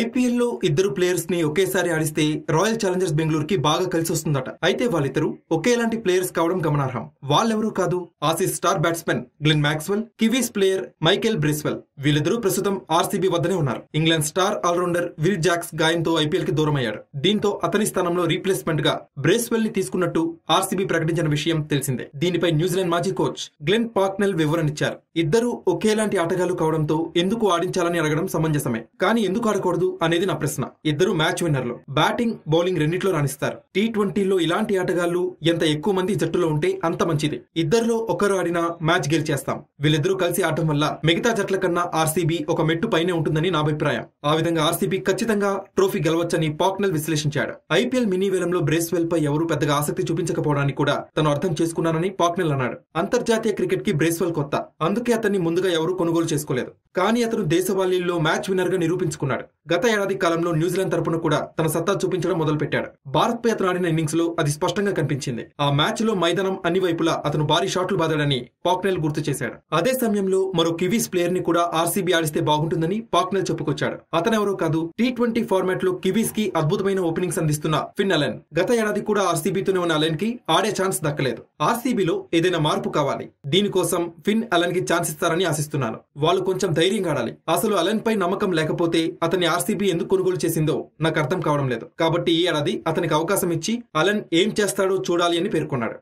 ఐపీఎల్లో ఇద్దరు ప్లేయర్స్ని ఒకేసారి ఆడిస్తే రాయల్ ఛాలెంజర్స్ బెంగళూరుకి బాగా కలిసి వస్తుందట. అయితే వాళ్ళిద్దరూ ఒకేలాంటి ప్లేయర్స్ కావడం గమనార్హం. వాళ్ళెవరూ కాదు Aussies star batsmen Glenn Maxwell Kiwis player Michael Bracewell. వీళ్ళిద్దరూ ప్రస్తుతం ఆర్సీబీ వద్దనే ఉన్నారు. England star all rounder Will Jacks గాయంతో ఐపీఎల్కి దూరమయ్యాడు. దీంతో అతని స్థానంలో రీప్లేస్మెంట్గా బ్రేస్వెల్ని తీసుకున్నట్టు ఆర్సీబీ ప్రకటించిన విషయం తెలిసిందే. దీనిపై న్యూజిలాండ్ మాజీ కోచ్ గ్లెన్ పాక్నెల్ వివరణిచ్చారు ఇద్దరు ఒకేలాంటి ఆటగాళ్ళు కావడంతో ఎందుకు ఆడించాలని అడగడం సమంజసమే. కానీ ఎందుకు ఆడకూడదు? అనేది నా ప్రశ్న. ఇద్దరు మ్యాచ్ విన్నర్లు. బ్యాటింగ్ బౌలింగ్ రెండిట్లో రాణిస్తారు. టీ ట్వంటీలో ఇలాంటి ఆటగాళ్ళు ఎంత ఎక్కువ మంది జట్టులో ఉంటే అంత మంచిది. ఇద్దరిలో ఒకరు ఆడినా మ్యాచ్ గెలిచేస్తాం. వీళ్ళిద్దరూ కలిసి ఆడటం వల్ల మిగతా జట్ల కన్నా ఆర్సీబీ ఒక మెట్టు పైనే ఉంటుందని నా అభిప్రాయం. ఆ విధంగా ఆర్సీబీ ఖచ్చితంగా ట్రోఫీ గెలవచ్చని పాక్నెల్ విశ్లేషించాడు. ఐపీఎల్ మినీ వేలంలో బ్రేస్వెల్ పై ఎవరూ పెద్దగా ఆసక్తి చూపించకపోవడానికి కూడా తను అర్థం చేసుకున్నానని పాక్నెల్ అన్నాడు. అంతర్జాతీయ క్రికెట్కి బ్రేస్వెల్ కొత్త. అందుకే అతన్ని ముందుగా ఎవరూ కొనుగోలు చేసుకోలేదు. కానీ అతను దేశవాళీల్లో మ్యాచ్ విన్నర్గా నిరూపించుకున్నాడు. గత ఏడాది కాలంలో న్యూజిలాండ్ తరపున కూడా తన సత్తా చూపించడం మొదలుపెట్టాడు. భారత్ పై అతను ఆడిన ఇన్నింగ్స్లో అది స్పష్టంగా కనిపించింది. ఆ మ్యాచ్లో మైదానం అన్ని వైపులా అతను భారీ షాట్లు బాదాడని పాక్నెల్ గుర్తు చేశాడు. అదే సమయంలో మరో కివీస్ ప్లేయర్ని కూడా ఆర్సీబీ ఆడిస్తే బాగుంటుందని పాక్నెల్ చెప్పుకొచ్చాడు. అతనెవరో కాదు టీ ట్వంటీ ఫార్మాట్లో కివీస్కి అద్భుతమైన ఓపెనింగ్స్ అందిస్తున్న ఫిన్ అలెన్. గత ఏడాది కూడా ఆర్సీబీతోనే ఉన్న అలెన్కి ఆడే ఛాన్స్ దక్కలేదు. ఆర్సీబీలో ఏదైనా మార్పు కావాలి. దీనికోసం ఫిన్ అలెన్కి ఛాన్స్ ఇస్తారని ఆశిస్తున్నాను. వాళ్ళు కొంచెం ధైర్యంగా ఆడాలి అసలు అలెన్ పై నమ్మకం లేకపోతే అతన్ని ఆర్సీబీ ఎందుకు కొనుగోలు చేసిందో నాకు అర్థం కావడం లేదు. కాబట్టి ఈ ఏడాది అతనికి అవకాశం ఇచ్చి అలెన్ ఏం చేస్తాడో చూడాలి అని పేర్కొన్నాడు.